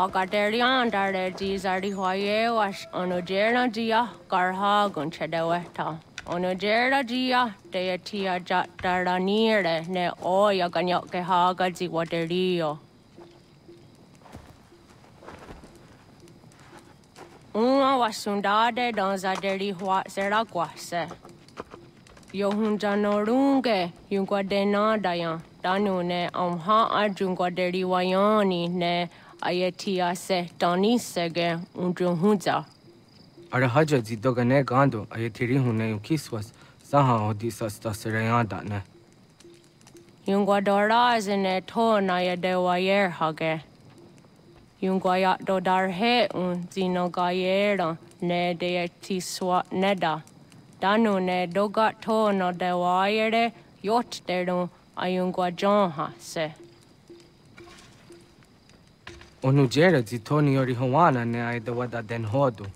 Agadiria and Arediz Arihoyewas on Ujera Gia, Garhag and Chedeweta. On Ujera Gia, Deatia Jataranire, ne Oya Ganyoke Hagazi Waterio. Uma wasundade dans a derihua seraguase. Yohunjanorunge, Yungwa denadayan, Danune, Amha Ajungwa deriwayani, ne. Ayetia se tani sege undrun hunza. Ara haja zi doga ne gando ayetiri hune yukiswas saha odisas tasirayanda ne. Yungwa dora zine to na yede wayer hage. Yungwa ya do dar he un zino gayera ne de tiswa neda. Danu ne doga to no de wayere yot deru ayungwa jonha se. Onu jera di Tony ori Hawana ne ai da wada den hodu.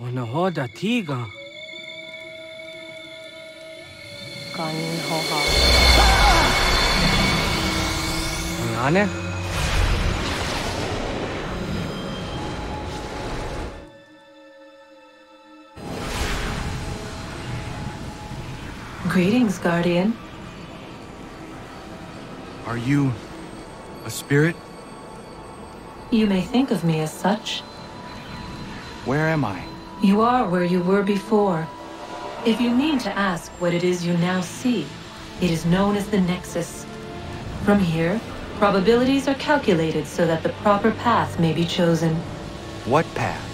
Ona hoda tiga. Kanin hoha. Ane? Greetings, Guardian. Are you a spirit? You may think of me as such. Where am I? You are where you were before. If you mean to ask what it is you now see, it is known as the Nexus. From here, probabilities are calculated so that the proper path may be chosen. What path?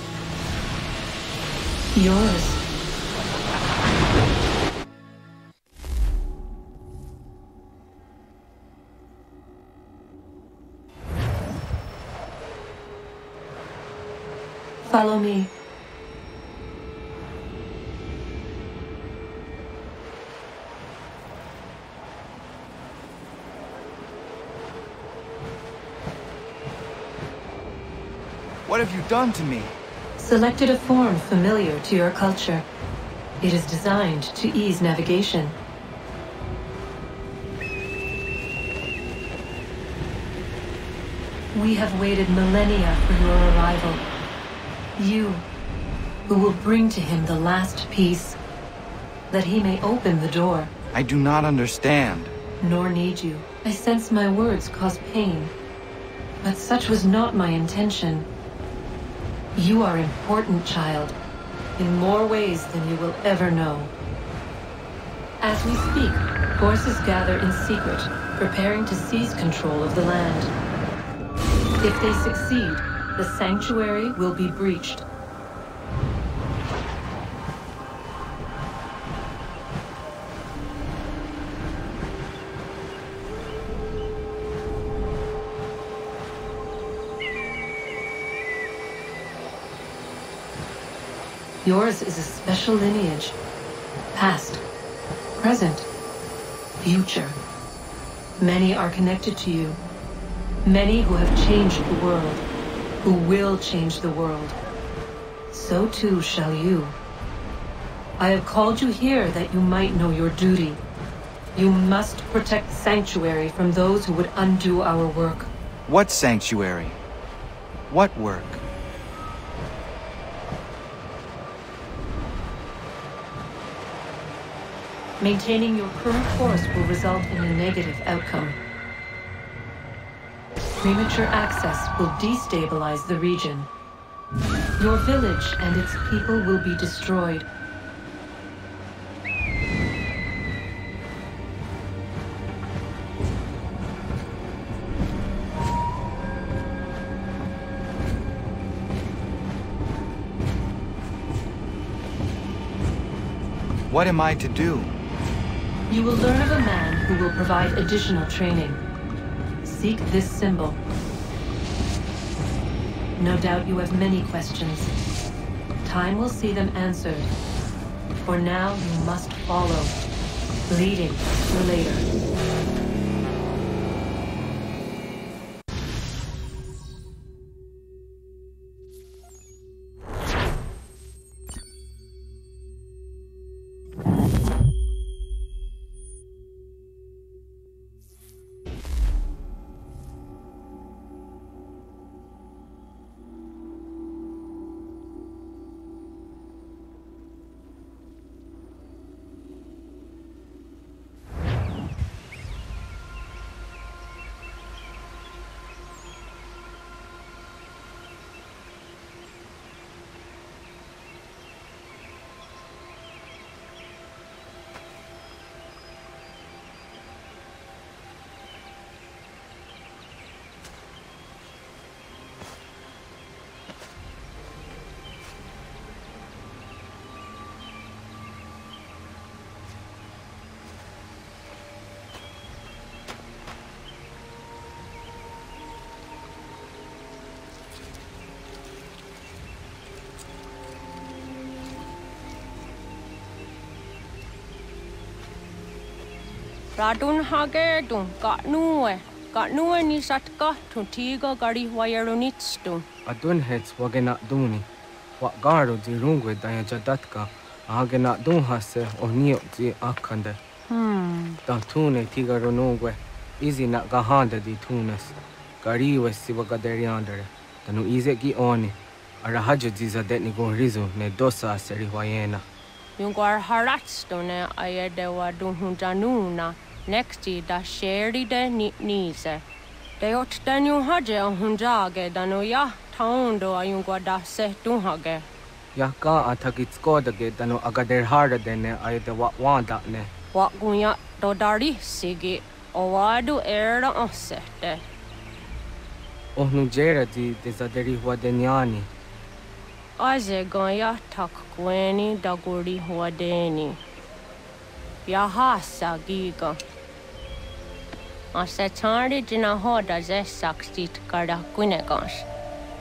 Yours. Follow me. Have you done to me? Selected a form familiar to your culture. It is designed to ease navigation. We have waited millennia for your arrival. You, who will bring to him the last piece, that he may open the door, I do not understand. nor need you. I sense my words cause pain, but such was not my intention. You are important, child, in more ways than you will ever know. As we speak, forces gather in secret, preparing to seize control of the land. If they succeed, the sanctuary will be breached. Yours is a special lineage. Past, present, future. Many are connected to you. Many who have changed the world, who will change the world. So too shall you. I have called you here that you might know your duty. You must protect Sanctuary from those who would undo our work. What sanctuary? What work? Maintaining your current course will result in a negative outcome. Premature access will destabilize the region. Your village and its people will be destroyed. What am I to do? You will learn of a man who will provide additional training. Seek this symbol. No doubt you have many questions. Time will see them answered. For now, you must follow, leading later. Radunhagetun katnue. Katnue ni sat kahtun tiga gari wajarunitstun. Adunhets wagena duni. Wagaru di rungwe daya jadatka. Agena dunhase onio di akande. Hmm. Tantune tiga runungwe. Izi na gahanda di tunes. Gariwe siwa gaderi andere. Tanu ize gi oni. Arahajo di zadetni gonrizo ne dosa aseri wajena. Jungar haratstone ajedewa dunhujanuna nexti da sheride niise De ot den junhage hunjage danu ya taondo a yungwa da se dunhage. Jaka atakitskodage dano agader haradene ajedewa wandane. Wat gunya dodari sigi o wadu era osete. Ohnujera di desaderi huadeniani. Azegan takkueni daguri huodeni. Ja haassa giiga. Asa tsaaritina hoda zessaks titkara kunekans.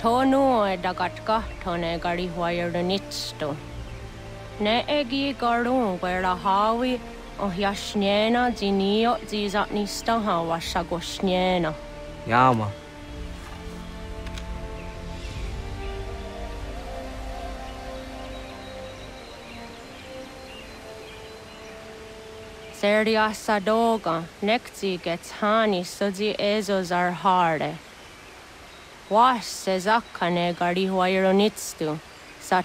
Tonu edagat kahtone gari huajarun itstu. Ne egi garun kuera haavi ohja snjena zinio zizat nistahan vassa go snjena. Jaama. Nekti gets hani sudzi ezos ar harde. Was sezakane gari huayronitstu, sa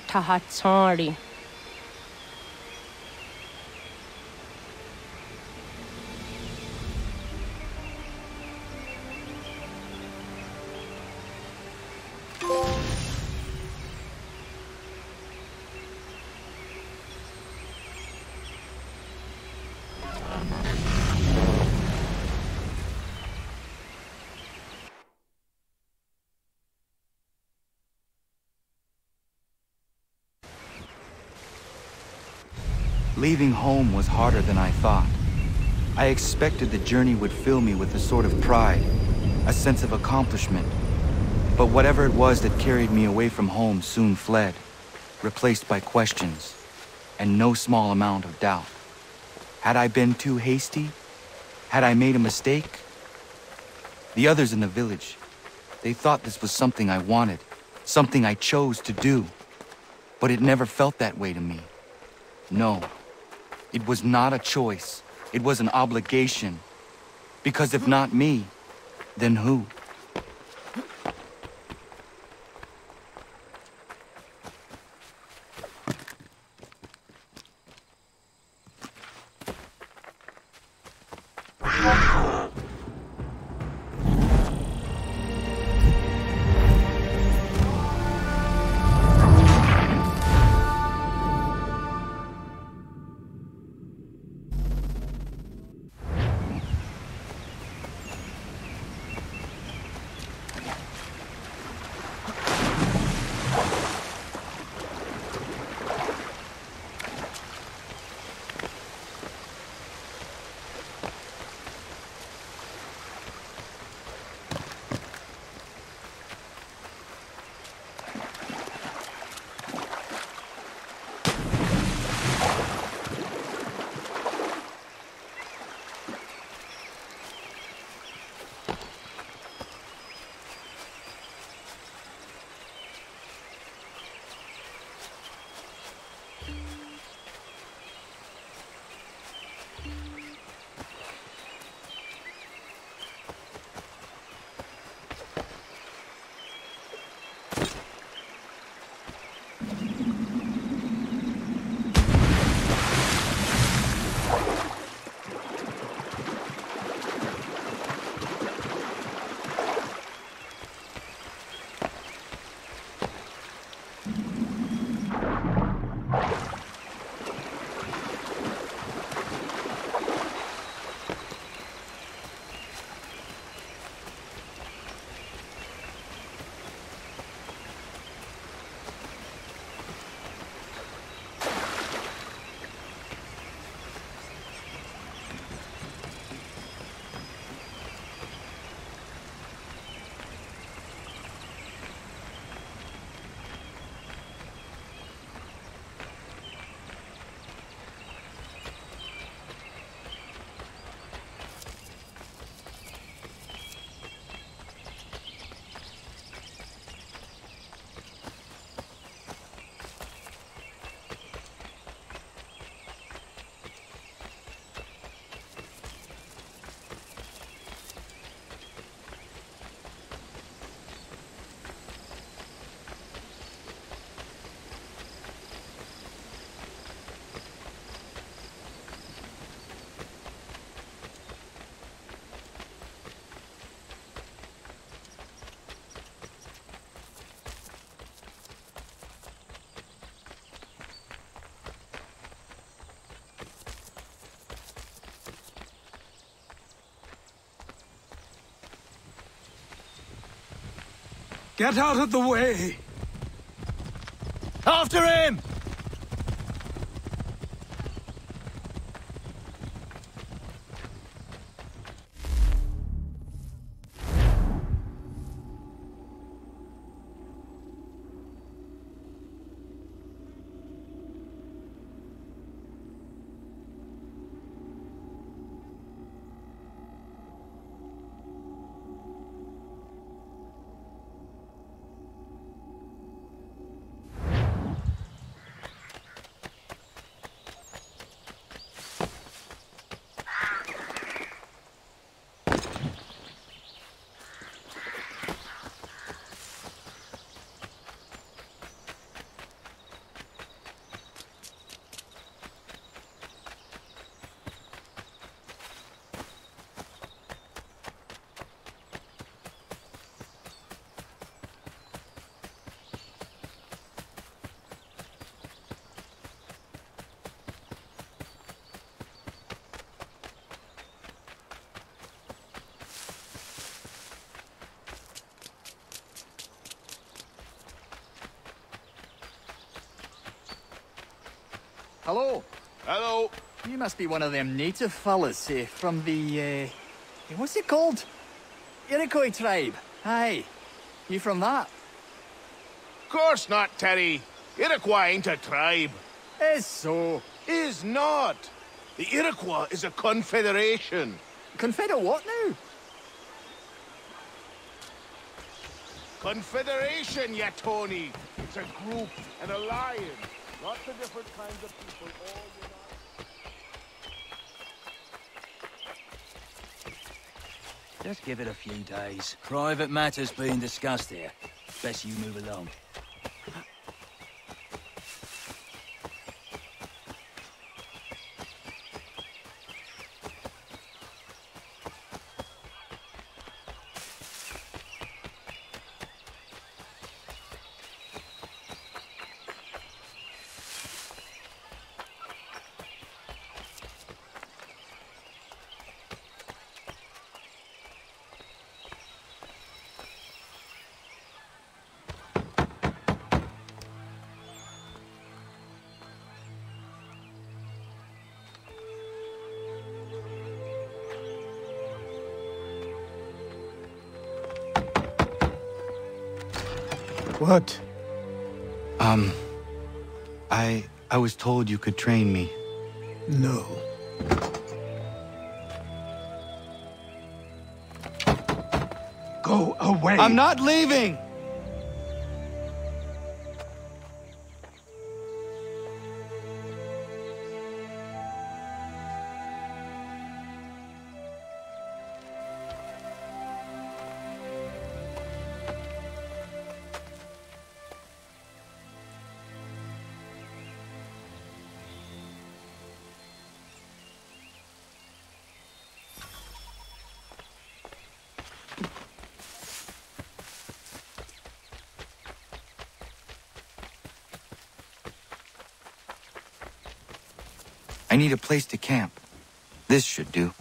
Leaving home was harder than I thought. I expected the journey would fill me with a sort of pride, a sense of accomplishment. But whatever it was that carried me away from home soon fled, replaced by questions, and no small amount of doubt. Had I been too hasty? Had I made a mistake? The others in the village, they thought this was something I wanted, something I chose to do. But it never felt that way to me. No, it was not a choice. It was an obligation. Because if not me, then who? Get out of the way! After him! You must be one of them native fellas eh, from the, uh, what's it called? Iroquois tribe. Aye. You from that? Course not, Terry. Iroquois ain't a tribe. Is so. Is not. The Iroquois is a confederation. Confederate what now? Confederation, ya Tony. It's a group, an alliance. Lots of different kinds of people all united. Just give it a few days. Private matters being discussed here. Best you move along. What? Um, I... I was told you could train me. No. Go away! I'm not leaving! I need a place to camp. This should do.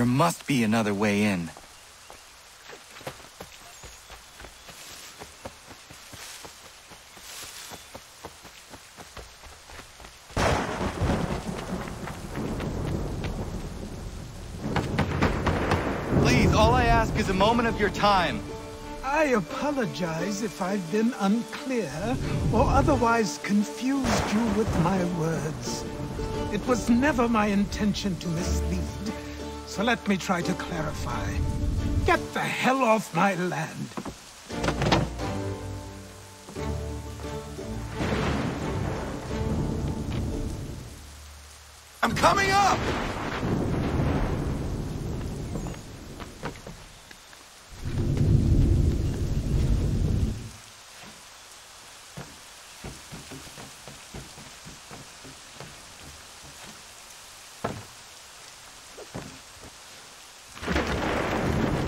There must be another way in. Please, all I ask is a moment of your time. I apologize if I've been unclear or otherwise confused you with my words. It was never my intention to mislead so let me try to clarify. Get the hell off my land. I'm coming up!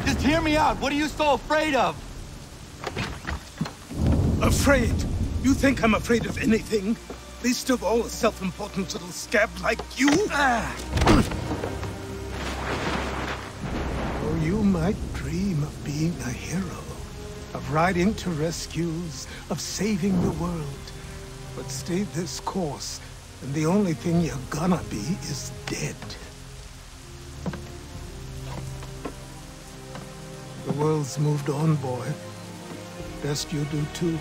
Just hear me out. What are you so afraid of? Afraid? You think I'm afraid of anything? Least of all a self-important little scab like you? Ah. Oh, you might dream of being a hero, of riding to rescues, of saving the world. But stay this course, and the only thing you're gonna be is dead. World's moved on, boy. Best you do too.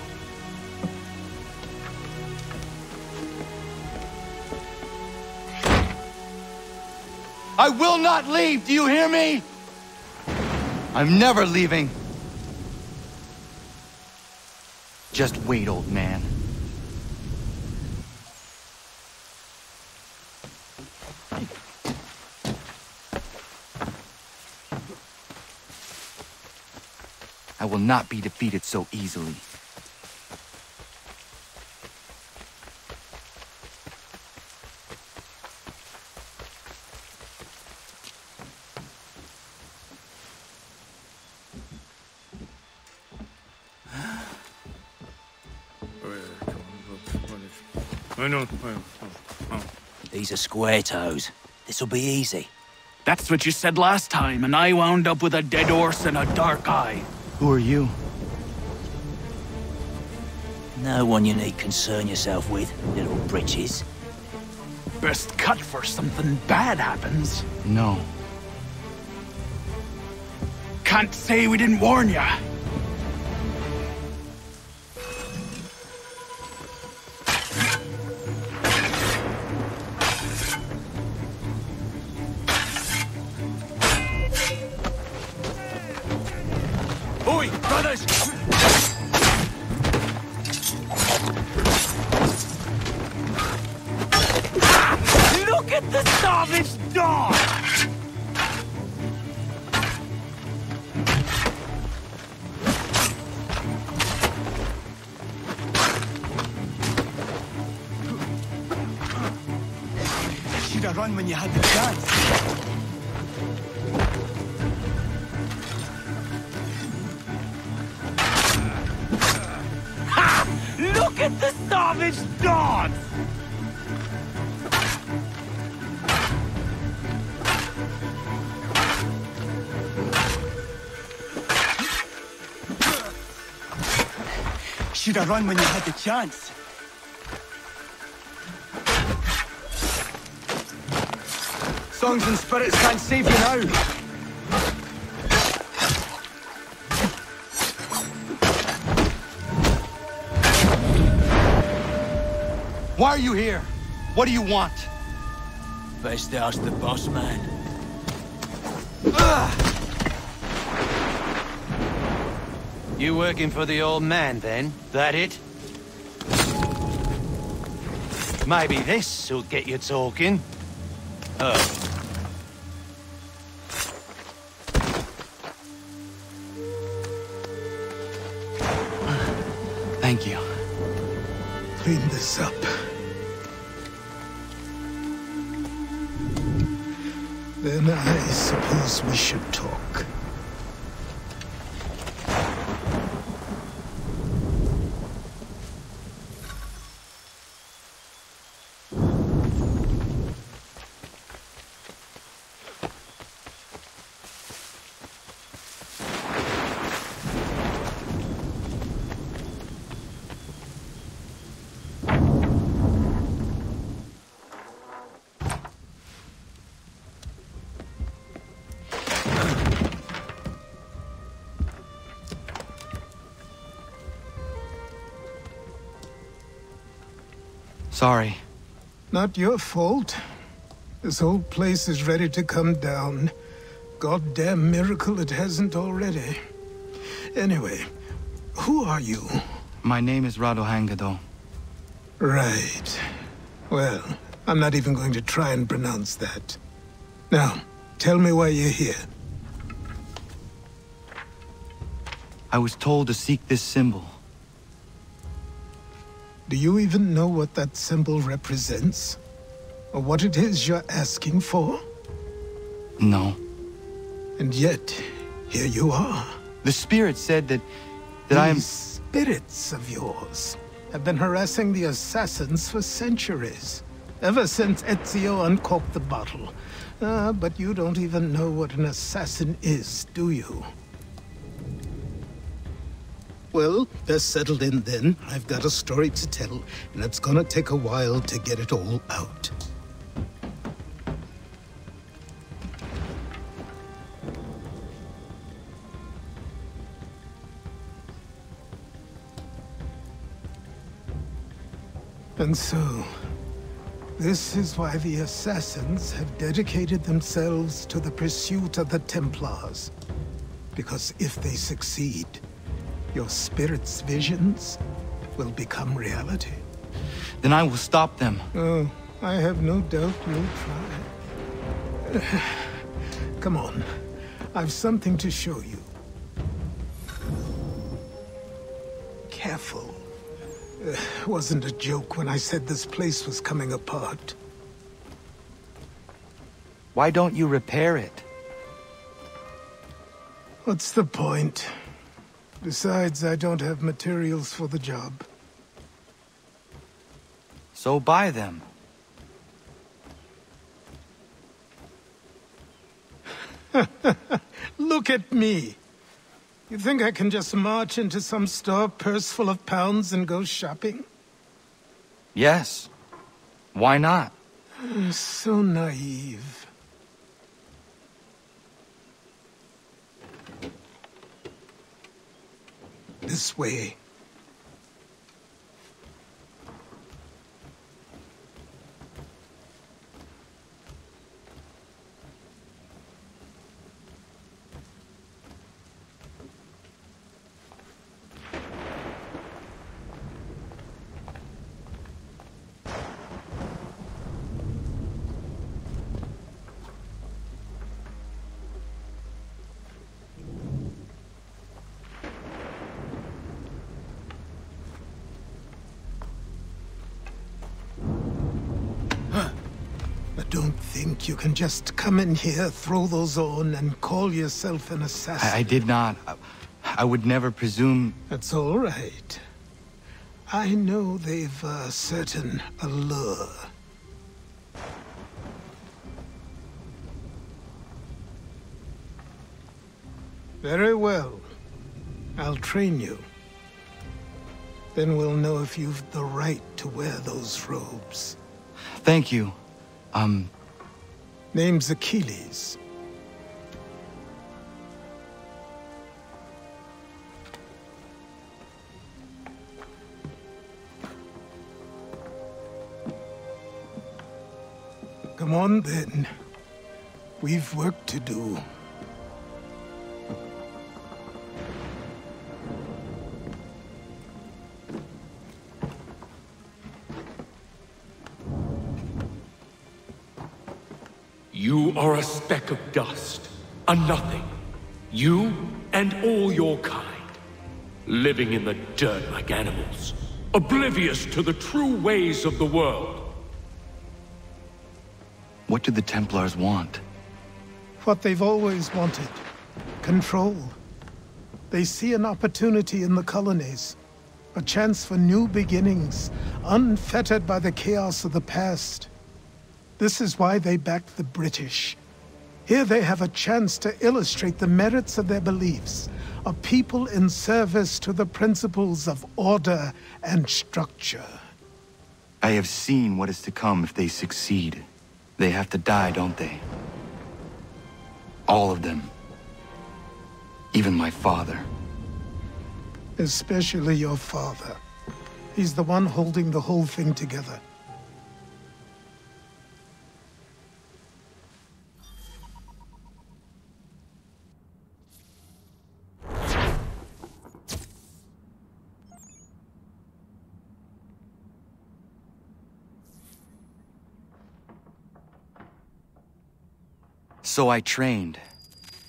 I will not leave, do you hear me? I'm never leaving. Just wait, old man. Not be defeated so easily. I know. These are square toes. This'll be easy. That's what you said last time, and I wound up with a dead horse and a dark eye. Who are you? No one you need concern yourself with, little britches. Best cut for something bad happens. No. Can't say we didn't warn ya. Run when you had the chance. Songs and spirits can't save you now. Why are you here? What do you want? Best ask the boss man. You working for the old man, then? That it? Maybe this'll get you talking. Oh. Thank you. Clean this up. Then I suppose we should talk. Sorry. Not your fault. This whole place is ready to come down. Goddamn miracle it hasn't already. Anyway, who are you? My name is Ratonhnhaké:ton. Right. Well, I'm not even going to try and pronounce that. Now, tell me why you're here. I was told to seek this symbol. Do you even know what that symbol represents? Or what it is you're asking for? No. And yet, here you are. The spirit said that... that I am... Spirits of yours have been harassing the assassins for centuries. Ever since Ezio uncorked the bottle. Uh, but you don't even know what an assassin is, do you? Well, that's settled in then. I've got a story to tell, and it's gonna take a while to get it all out. And so, this is why the Assassins have dedicated themselves to the pursuit of the Templars. Because if they succeed, your spirit's visions will become reality. Then I will stop them. Oh, I have no doubt you'll try. Come on. I've something to show you. Careful. Uh, wasn't a joke when I said this place was coming apart. Why don't you repair it? What's the point? Besides, I don't have materials for the job. So buy them. Look at me. You think I can just march into some store, purse full of pounds, and go shopping? Yes. Why not? So naive. This way. But don't think you can just come in here, throw those on, and call yourself an assassin. I, I did not. I, I would never presume... That's all right. I know they've a certain allure. Very well. I'll train you. Then we'll know if you've the right to wear those robes. Thank you. Um... Name's Achilles. Come on, then. We've work to do. Speck of dust, a nothing. You and all your kind. Living in the dirt like animals. Oblivious to the true ways of the world. What do the Templars want? What they've always wanted. Control. They see an opportunity in the colonies. A chance for new beginnings, unfettered by the chaos of the past. This is why they backed the British. Here they have a chance to illustrate the merits of their beliefs, a people in service to the principles of order and structure. I have seen what is to come if they succeed. They have to die, don't they? All of them. Even my father. Especially your father. He's the one holding the whole thing together. So I trained.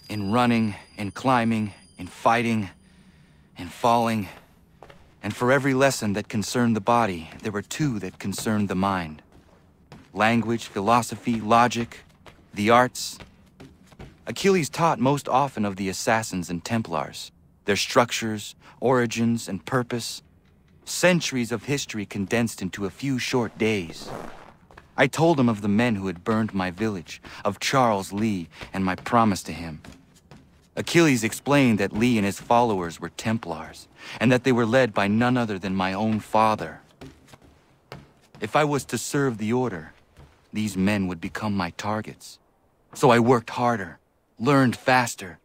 In running, in climbing, in fighting, in falling. And for every lesson that concerned the body, there were two that concerned the mind. Language, philosophy, logic, the arts. Achilles taught most often of the Assassins and Templars, their structures, origins, and purpose. Centuries of history condensed into a few short days. I told him of the men who had burned my village, of Charles Lee, and my promise to him. Achilles explained that Lee and his followers were Templars, and that they were led by none other than my own father. If I was to serve the Order, these men would become my targets. So I worked harder, learned faster,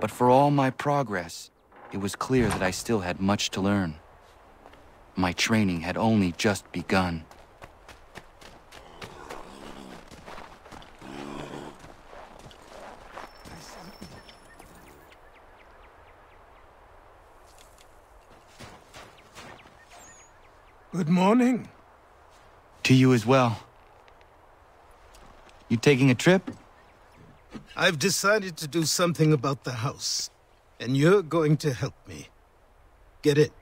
but for all my progress, it was clear that I still had much to learn. My training had only just begun. Good morning. To you as well. You taking a trip? I've decided to do something about the house, and you're going to help me. Get it?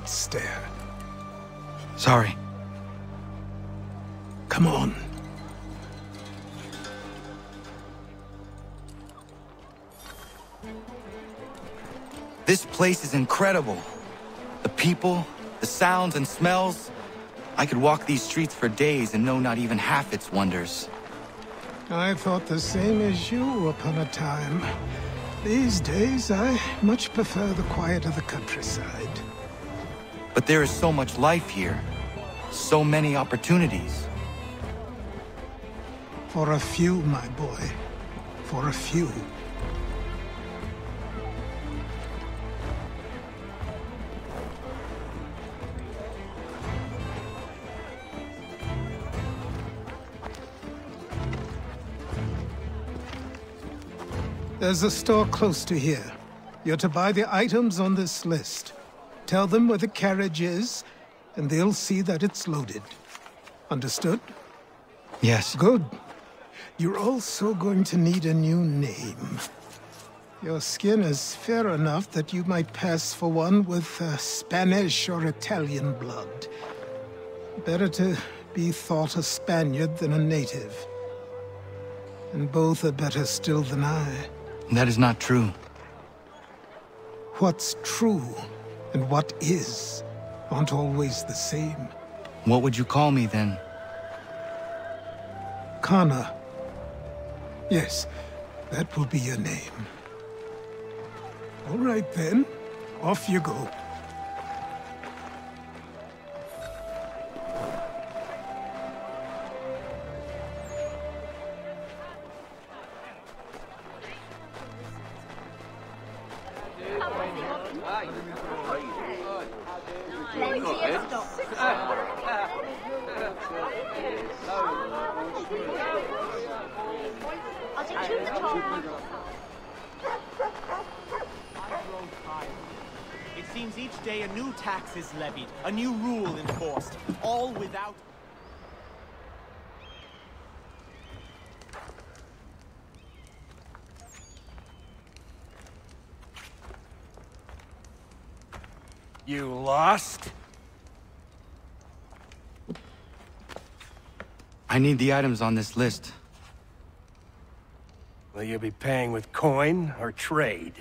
Don't stare. Sorry. Come on. This place is incredible. The people, the sounds and smells. I could walk these streets for days and know not even half its wonders. I thought the same as you upon a time. These days, I much prefer the quiet of the countryside. But there is so much life here. So many opportunities. For a few, my boy. For a few. There's a store close to here. You're to buy the items on this list. Tell them where the carriage is, and they'll see that it's loaded. Understood? Yes. Good. You're also going to need a new name. Your skin is fair enough that you might pass for one with uh, Spanish or Italian blood. Better to be thought a Spaniard than a native. And both are better still than I. That is not true. What's true and what is aren't always the same. What would you call me then? Connor. Yes, that will be your name. All right then, off you go. You lost? I need the items on this list. Will you be paying with coin or trade?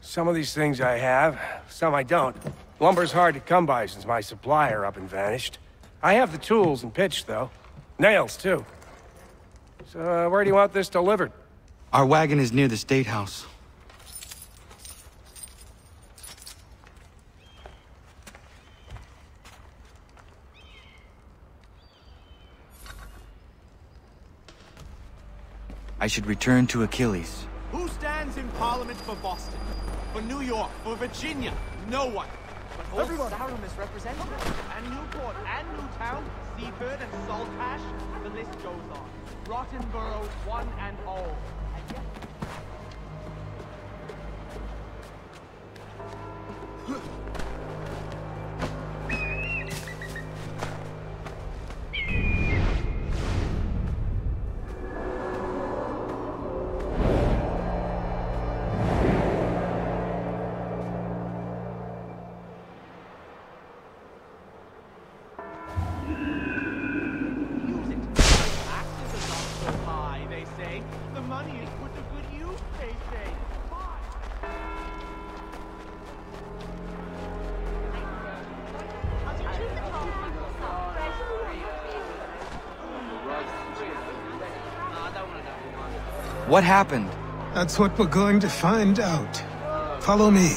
Some of these things I have, some I don't. Lumber's hard to come by since my supplier up and vanished. I have the tools and pitch, though. Nails, too. So, uh, where do you want this delivered? Our wagon is near the State House. I should return to Achilles. Who stands in Parliament for Boston? For New York? For Virginia? No one. But Old Everyone. Sarum is represented. And Newport, and Newtown, Seaford, and Saltash. The list goes on. Rotten boroughs, one and all. What happened? That's what we're going to find out. Follow me.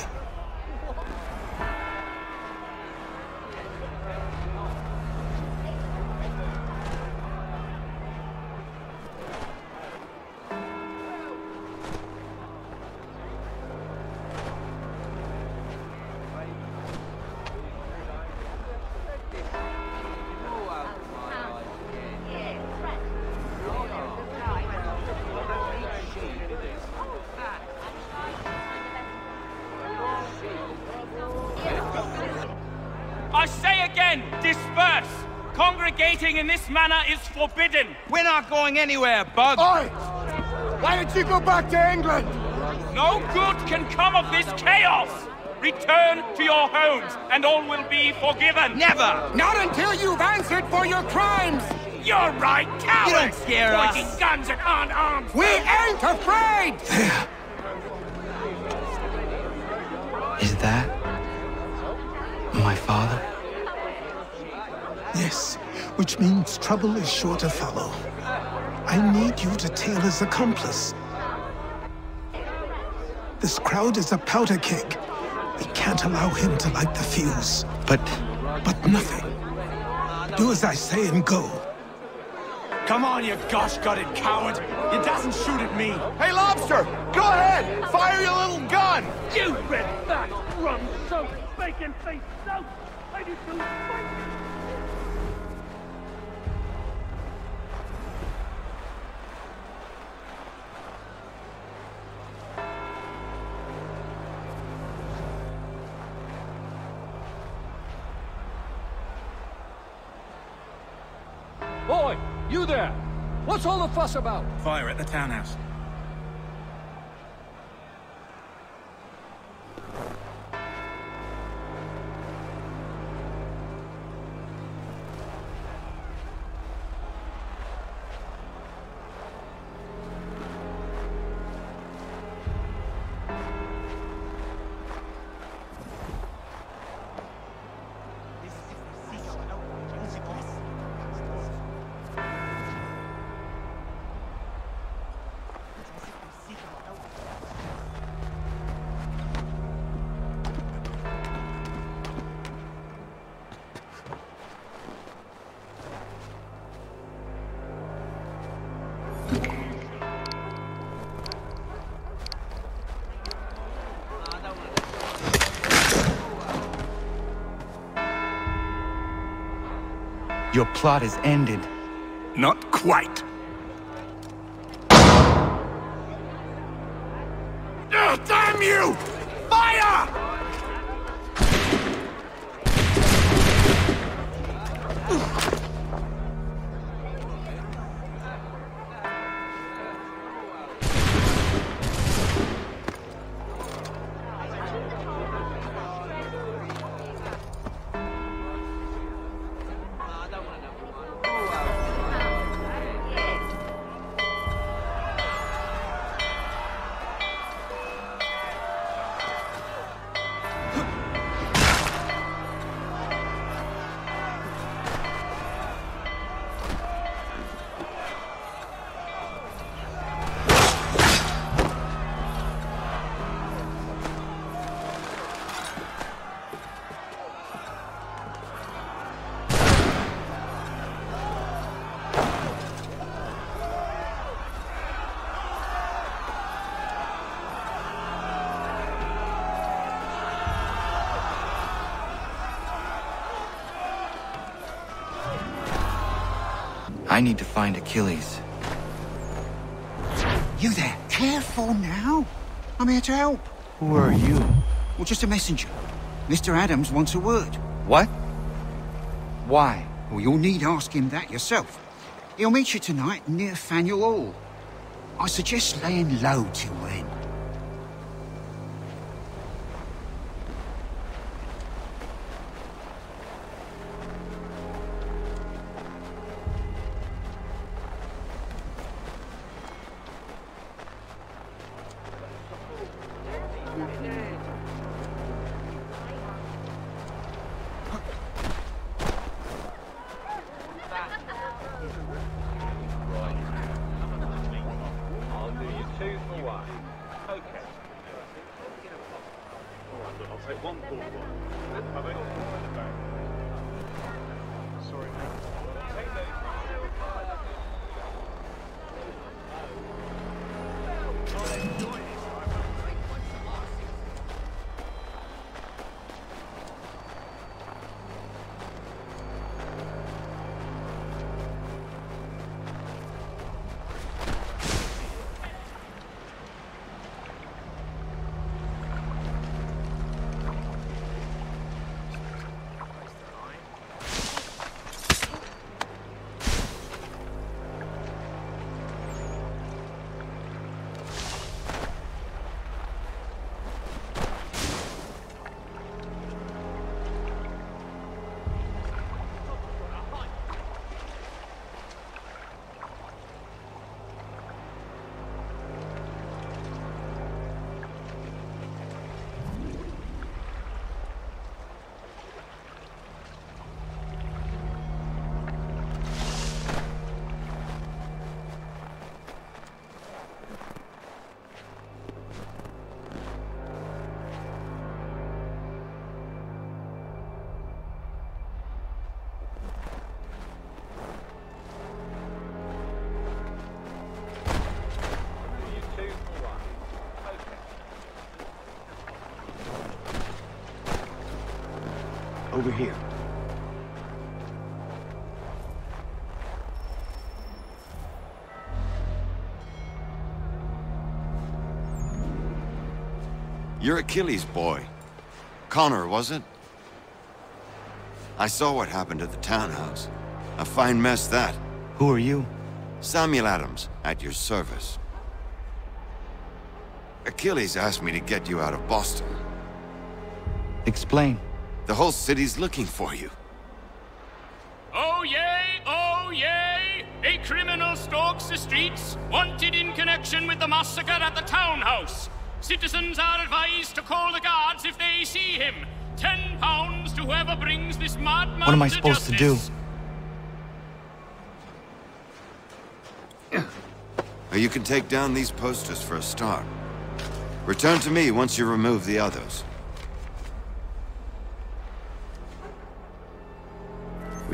Going anywhere, Bug! Oi! Why don't you go back to England? No good can come of this chaos! Return to your homes, and all will be forgiven! Never! Not until you've answered for your crimes! You're right, cowards! You don't scare us. Pointing guns and aren't! We ain't afraid! Is that my father? Yes, which means trouble is sure to follow. I need you to tail his accomplice. This crowd is a powder keg. We can't allow him to light the fuse. But... But nothing. Do as I say and go. Come on, you gosh-gutted coward! It doesn't shoot at me! Hey, Lobster! Go ahead! Fire your little gun! You red fat, rum soaked, bacon faced soap! I do so What's all the fuss about? Fire at the townhouse. Plot is ended. Not quite. Need to find Achilles. You there? Careful now. I'm here to help. Who are you? Well, just a messenger. Mr. Adams wants a word. What? Why? Well, you'll need to ask him that yourself. He'll meet you tonight near Faneuil Hall. I suggest laying low till then. Over here. You're Achilles' boy. Connor, was it? I saw what happened at the townhouse. A fine mess, that. Who are you? Samuel Adams, at your service. Achilles asked me to get you out of Boston. Explain. The whole city's looking for you. Oh yay, oh yay! A criminal stalks the streets, wanted in connection with the massacre at the townhouse. Citizens are advised to call the guards if they see him. Ten pounds to whoever brings this madman What am I to supposed to do? justice. You can take down these posters for a start. Return to me once you remove the others.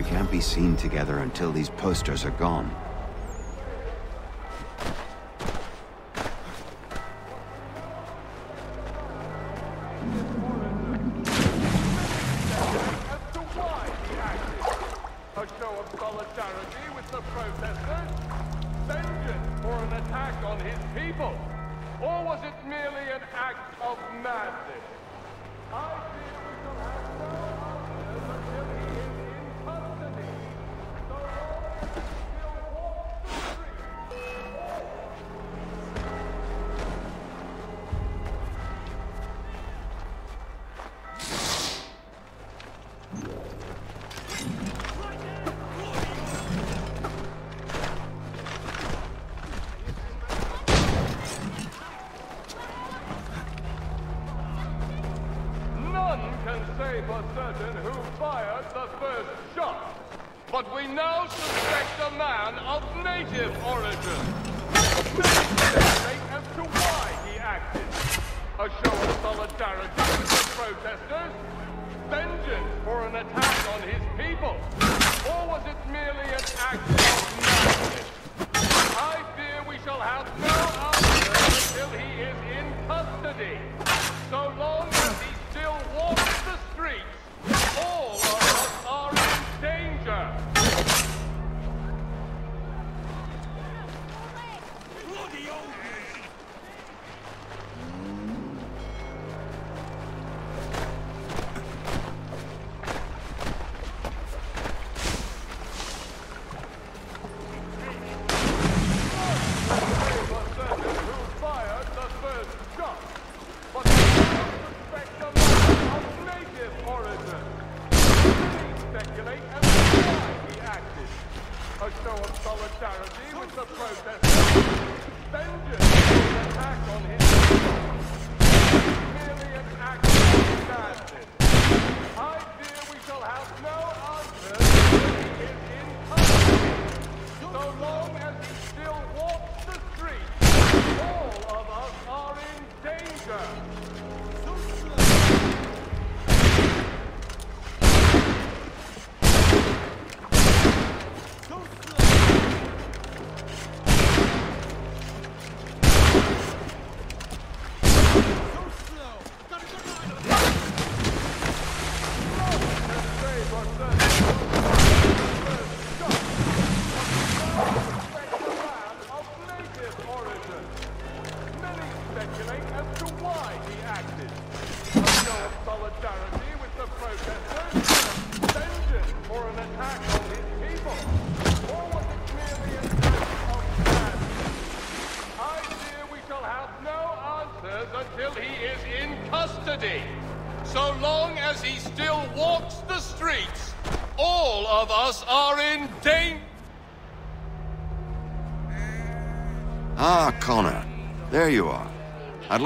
Can't be seen together until these posters are gone. Can say for certain who fired the first shot, but we now suspect a man of native origin. As to why he acted. A show of solidarity with the protesters? Vengeance for an attack on his people? Or was it merely an act of madness? I fear we shall have no answer until he is in custody. So long as he still walks the streets, all of us are in danger.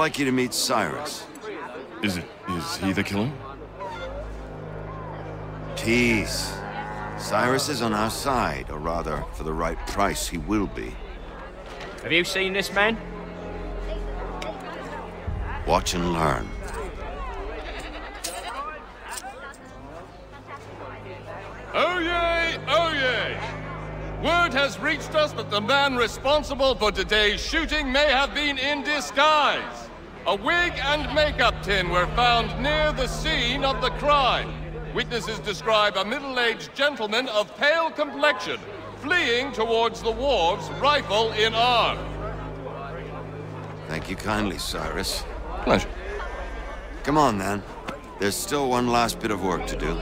Like you to meet Cyrus. Is it... is he the killer? Tease. Cyrus is on our side, or rather, for the right price, he will be. Have you seen this man? Watch and learn. Oh yay, oh yay! Word has reached us that the man responsible for today's shooting may have been in disguise. A wig and makeup tin were found near the scene of the crime. Witnesses describe a middle-aged gentleman of pale complexion fleeing towards the wharves, rifle in arm. Thank you kindly, Cyrus. Pleasure. Come on, then. There's still one last bit of work to do.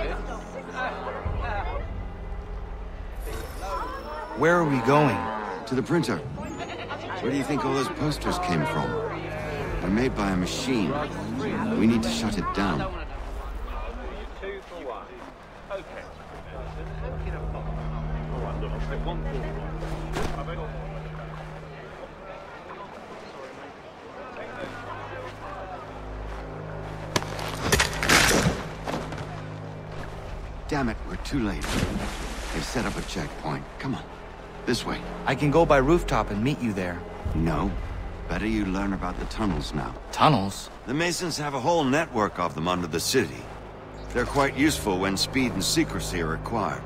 Where are we going? To the printer. Where do you think all those posters came from? They're made by a machine. We need to shut it down. Damn it, we're too late. They've set up a checkpoint. Come on. This way. I can go by rooftop and meet you there. No. Better you learn about the tunnels now. Tunnels? The Masons have a whole network of them under the city. They're quite useful when speed and secrecy are required.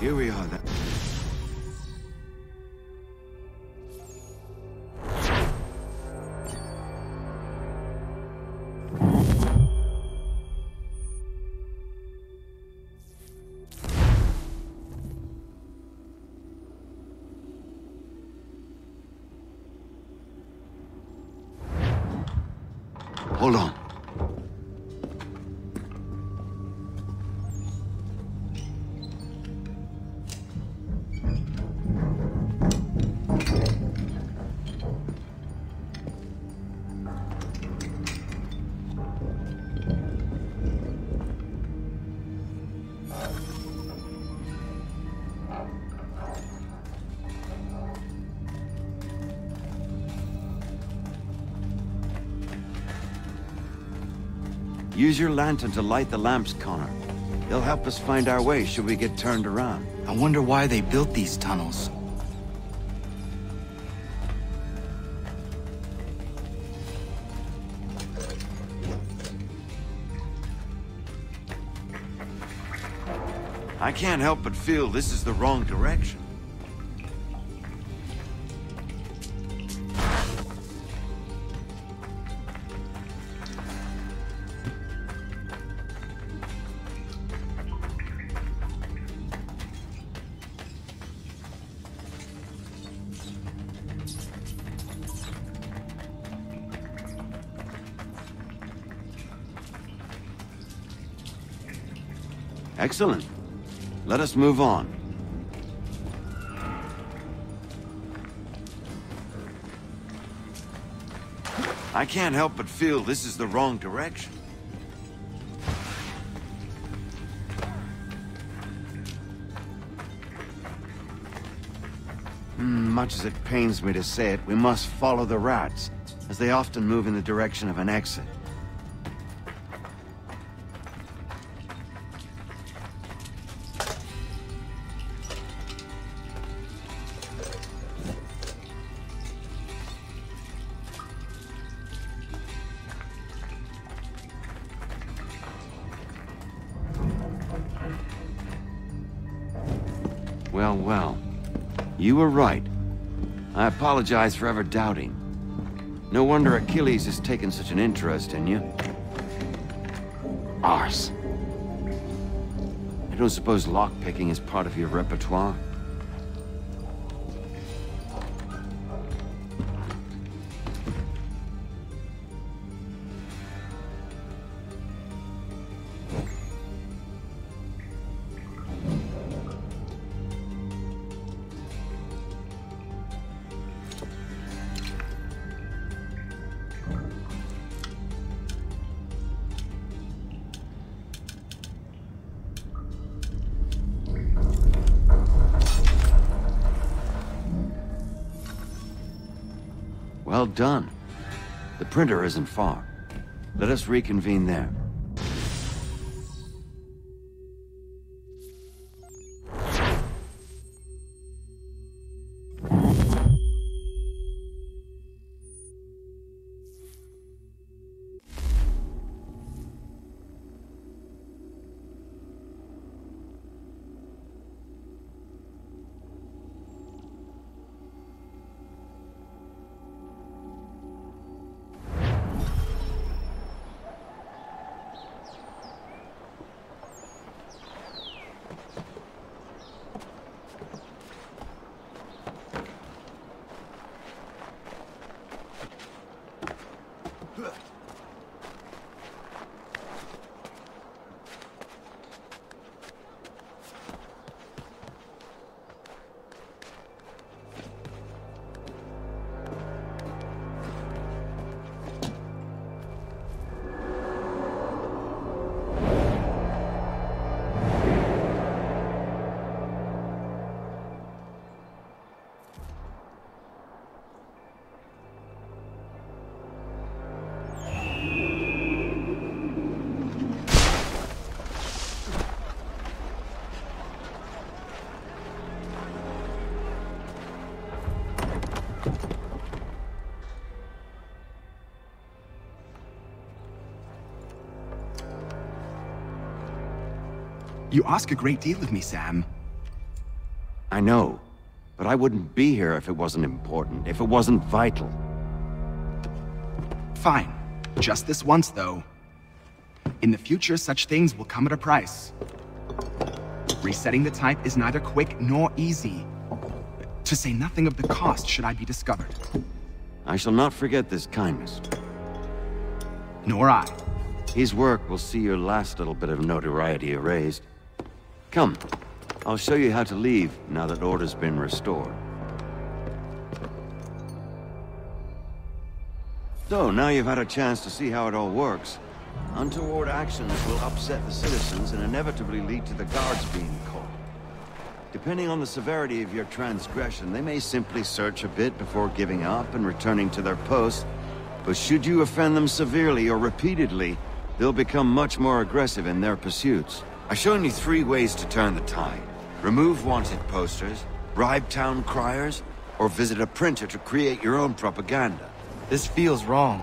Here we are Use your lantern to light the lamps, Connor. They'll help us find our way should we get turned around. I wonder why they built these tunnels. I can't help but feel this is the wrong direction. Excellent. Let us move on. I can't help but feel this is the wrong direction. Hmm, much as it pains me to say it, we must follow the rats, as they often move in the direction of an exit. Apologize for ever doubting. No wonder Achilles has taken such an interest in you. Arse. I don't suppose lockpicking is part of your repertoire? Done. The printer isn't far. Let us reconvene there. You ask a great deal of me, Sam. I know, but I wouldn't be here if it wasn't important, if it wasn't vital. Fine. Just this once, though. In the future, such things will come at a price. Resetting the type is neither quick nor easy. To say nothing of the cost should I be discovered. I shall not forget this kindness. Nor I. His work will see your last little bit of notoriety erased. Come, I'll show you how to leave now that order's been restored. So, now you've had a chance to see how it all works. Untoward actions will upset the citizens and inevitably lead to the guards being called. Depending on the severity of your transgression, they may simply search a bit before giving up and returning to their posts. But should you offend them severely or repeatedly, they'll become much more aggressive in their pursuits. I've shown you three ways to turn the tide. Remove wanted posters, bribe town criers, or visit a printer to create your own propaganda. This feels wrong.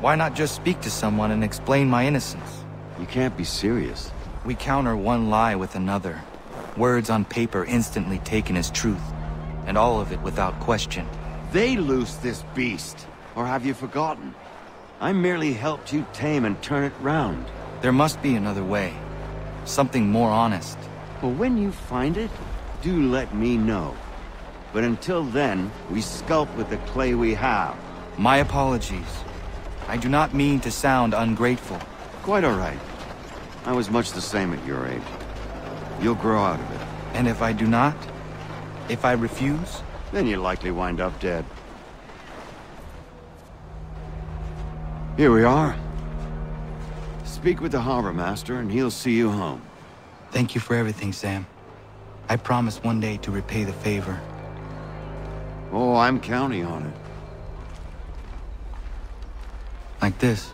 Why not just speak to someone and explain my innocence? You can't be serious. We counter one lie with another. Words on paper instantly taken as truth. And all of it without question. They loose this beast. Or have you forgotten? I merely helped you tame and turn it round. There must be another way. Something more honest. Well, when you find it, do let me know. But until then, we sculpt with the clay we have. My apologies. I do not mean to sound ungrateful. Quite all right. I was much the same at your age. You'll grow out of it. And if I do not? If I refuse? Then you'll likely wind up dead. Here we are. Speak with the harbor master and he'll see you home. Thank you for everything, Sam. I promise one day to repay the favor. Oh, I'm counting on it. Like this.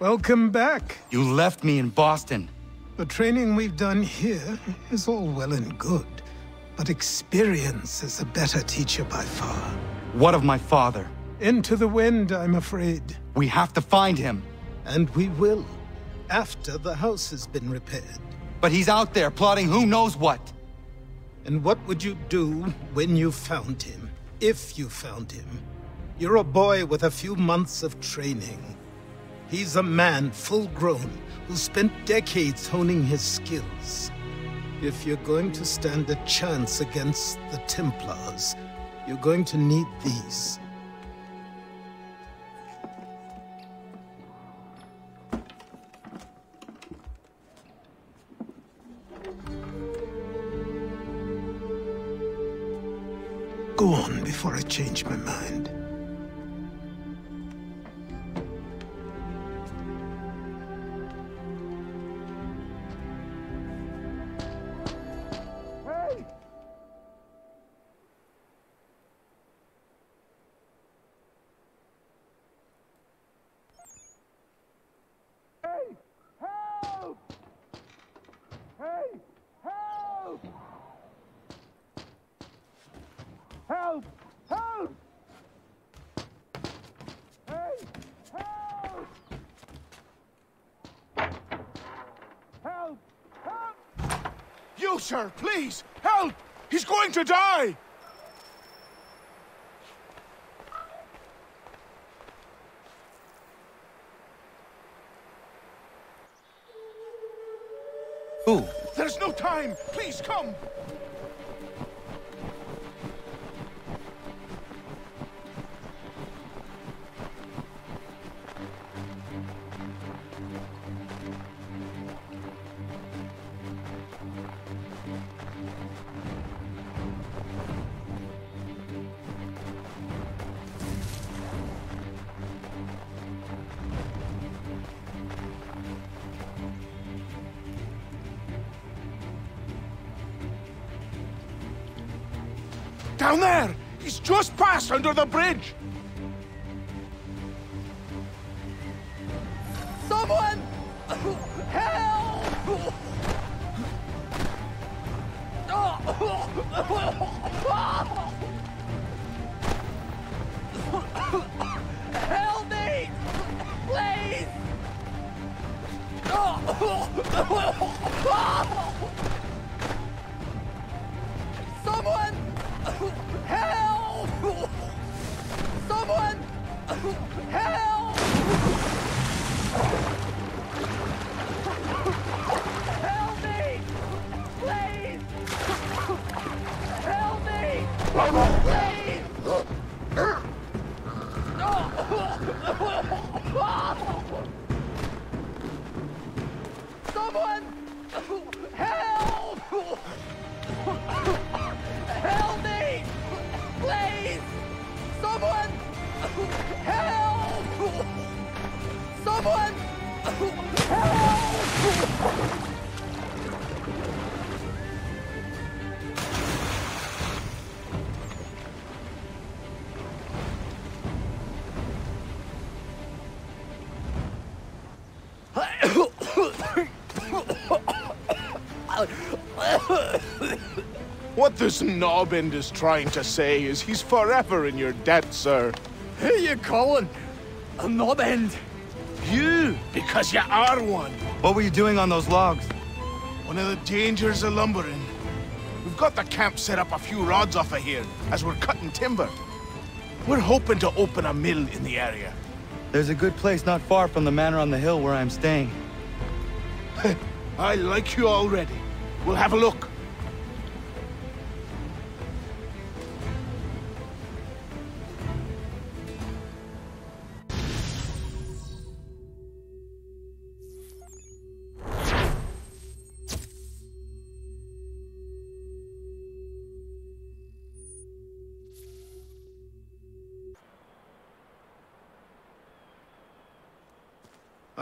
Welcome back. You left me in Boston. The training we've done here is all well and good, but experience is a better teacher by far. What of my father? Into the wind, I'm afraid. We have to find him. And we will, after the house has been repaired. But he's out there plotting who knows what. And what would you do when you found him? If you found him? You're a boy with a few months of training. He's a man full grown who spent decades honing his skills. If you're going to stand a chance against the Templars, you're going to need these. Go on before I change my mind. Help! Help! Help! Hey! Help! Help! Help! You, sir, please! Help! He's going to die! Who? There's no time! Please come! Passed under the bridge! What this knobbend is trying to say is he's forever in your debt, sir. Who you calling? A knob-end? You, because you are one. What were you doing on those logs? One of the dangers of lumbering. We've got the camp set up a few rods off of here, as we're cutting timber. We're hoping to open a mill in the area. There's a good place not far from the manor on the hill where I'm staying. I like you already. We'll have a look.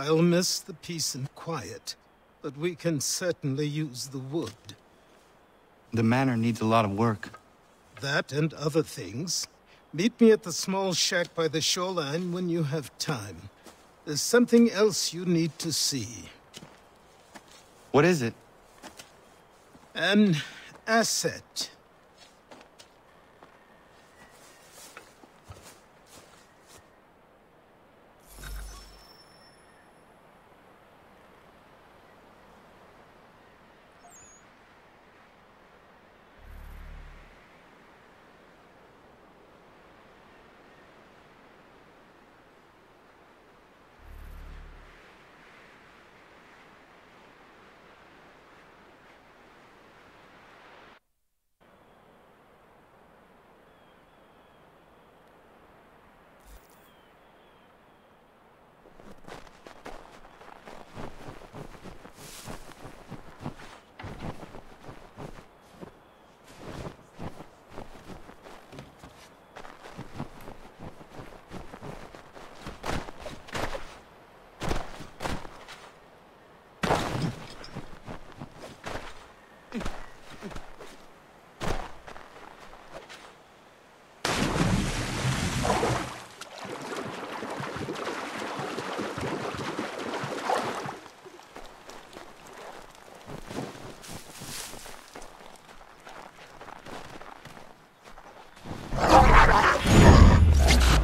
I'll miss the peace and quiet, but we can certainly use the wood. The manor needs a lot of work. That and other things. Meet me at the small shack by the shoreline when you have time. There's something else you need to see. What is it? An asset.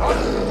Oh!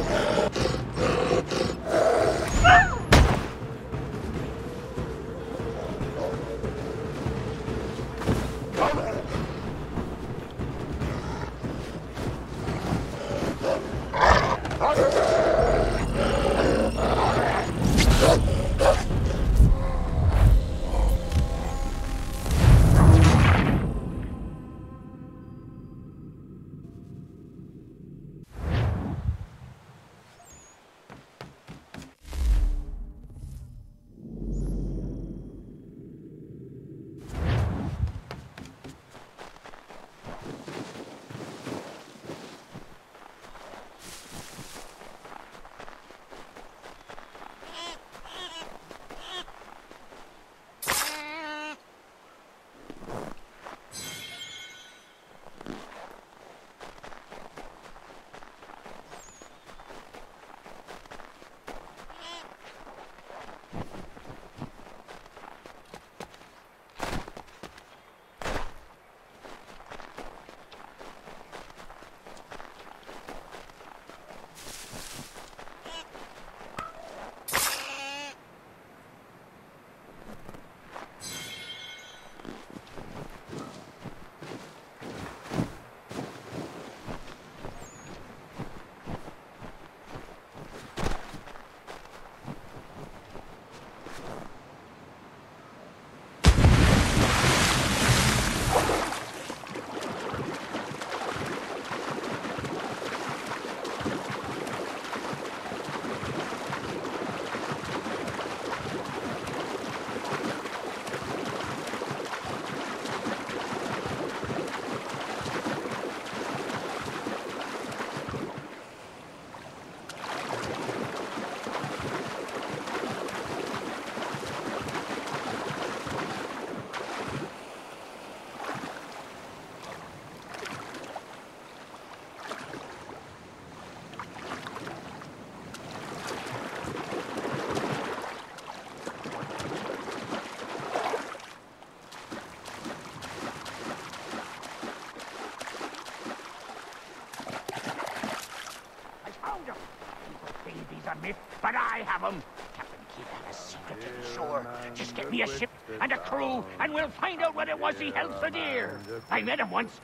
I have them. Captain Kidd had a secret to be sure. Just get me a ship and a crew, and we'll find out what it was he held for dear. I met him once.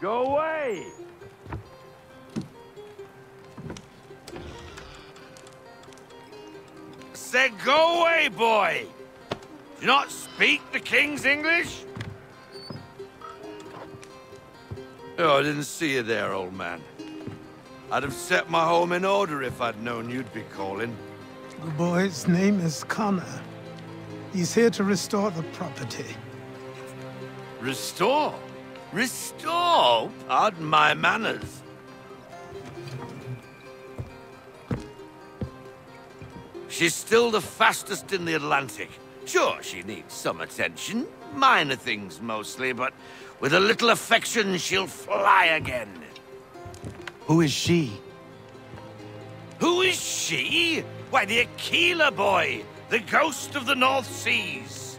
Go away! Said go away, boy! Do not speak the King's English? Oh, I didn't see you there, old man. I'd have set my home in order if I'd known you'd be calling. The boy's name is Connor. He's here to restore the property. Restore? Restore? Pardon my manners. She's still the fastest in the Atlantic. Sure, she needs some attention. Minor things mostly, but with a little affection, she'll fly again. Who is she? Who is she? Why, the Aquila boy, the ghost of the North Seas.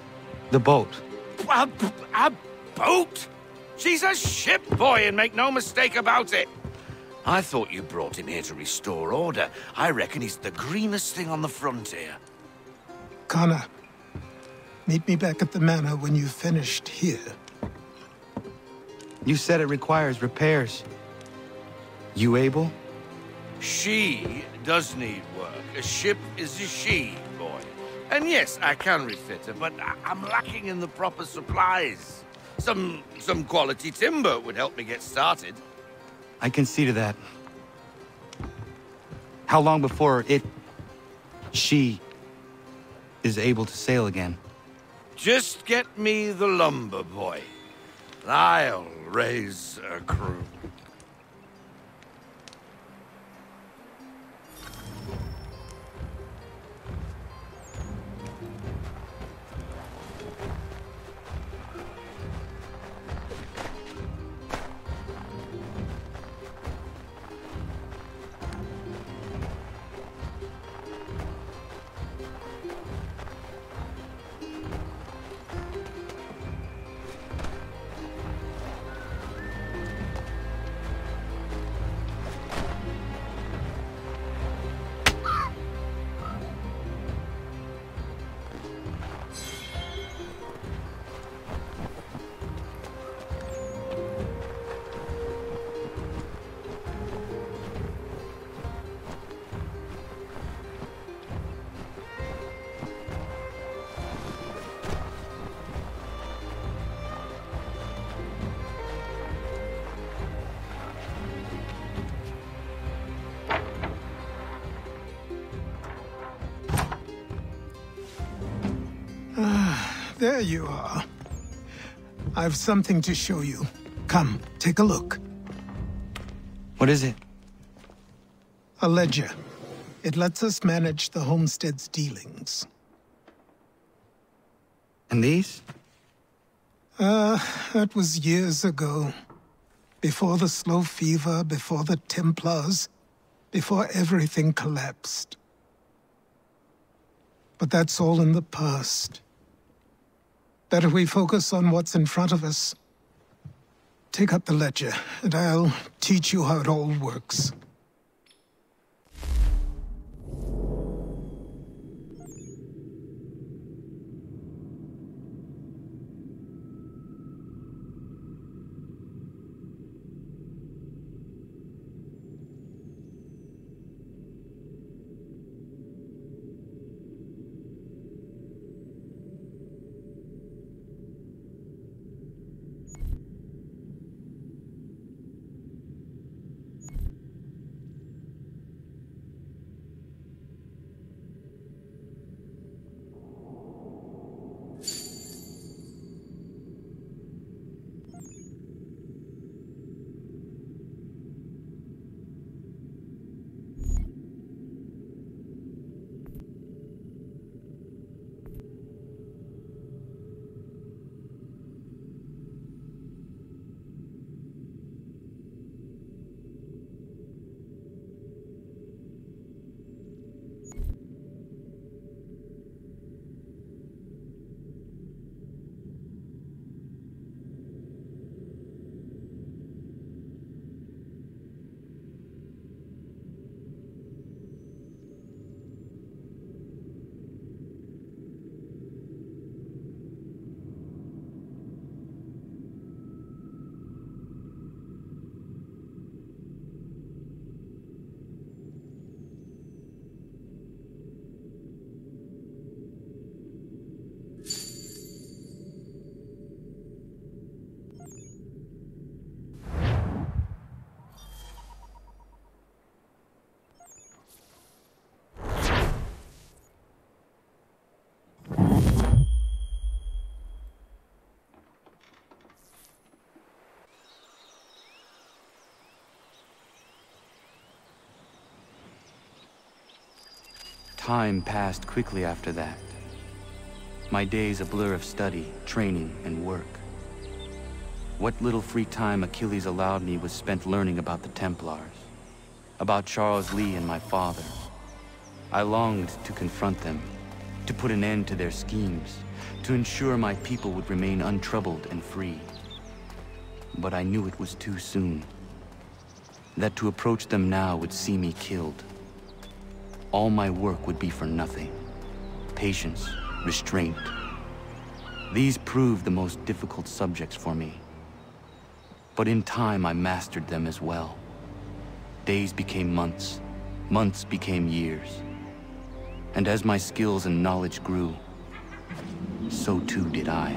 The boat. A, a boat? She's a ship boy, and make no mistake about it. I thought you brought him here to restore order. I reckon he's the greenest thing on the frontier. Connor, meet me back at the manor when you've finished here. You said it requires repairs. You able? She does need work. A ship is a she, boy. And yes, I can refit her, but I I'm lacking in the proper supplies. Some some quality timber would help me get started. I can see to that. How long before it... she... is able to sail again? Just get me the lumber, boy. I'll raise a crew. There you are. I've something to show you. Come, take a look. What is it? A ledger. It lets us manage the homestead's dealings. And these? Uh, that was years ago. Before the slow fever, before the Templars, before everything collapsed. But that's all in the past. Better we focus on what's in front of us. Take up the ledger, and I'll teach you how it all works. Time passed quickly after that. My days a blur of study, training, and work. What little free time Achilles allowed me was spent learning about the Templars, about Charles Lee and my father. I longed to confront them, to put an end to their schemes, to ensure my people would remain untroubled and free. But I knew it was too soon. That to approach them now would see me killed. All my work would be for nothing. Patience, restraint. These proved the most difficult subjects for me. But in time I mastered them as well. Days became months, months became years. And as my skills and knowledge grew, so too did I.